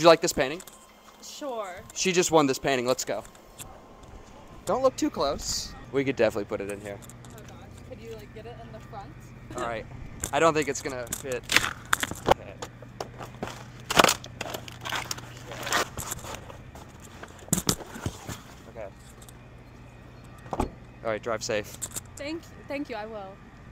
you like this painting? Sure. She just won this painting. Let's go. Don't look too close. We could definitely put it in here. Oh gosh. Could you like get it in the front? All right. I don't think it's gonna fit. Okay. Okay. All right. Drive safe. Thank you. Thank you. I will.